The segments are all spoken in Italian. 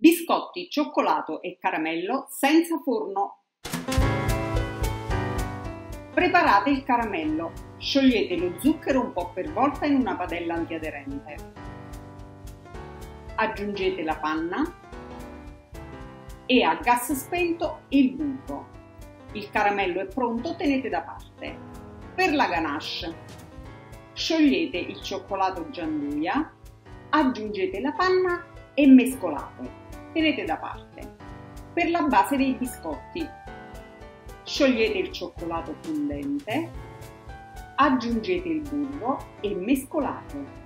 Biscotti, cioccolato e caramello senza forno. Preparate il caramello. Sciogliete lo zucchero un po' per volta in una padella antiaderente. Aggiungete la panna e a gas spento il burro. Il caramello è pronto, tenete da parte. Per la ganache, sciogliete il cioccolato gianduia, aggiungete la panna e mescolate tenete da parte. Per la base dei biscotti, sciogliete il cioccolato fondente, aggiungete il burro e mescolate.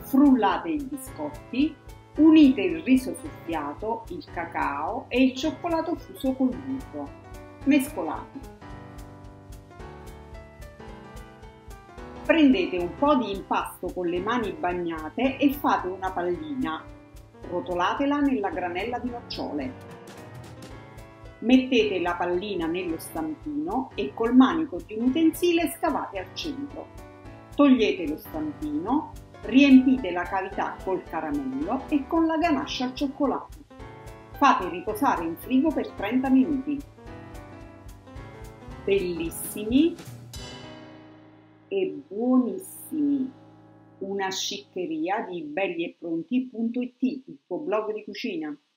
Frullate i biscotti, unite il riso soffiato, il cacao e il cioccolato fuso col burro. Mescolate. Prendete un po' di impasto con le mani bagnate e fate una pallina rotolatela nella granella di nocciole. Mettete la pallina nello stampino e col manico di un utensile scavate al centro. Togliete lo stampino, riempite la cavità col caramello e con la ganascia al cioccolato. Fate riposare in frigo per 30 minuti. Bellissimi e buonissimi una sciccheria di belliepronti.it, il tuo blog di cucina.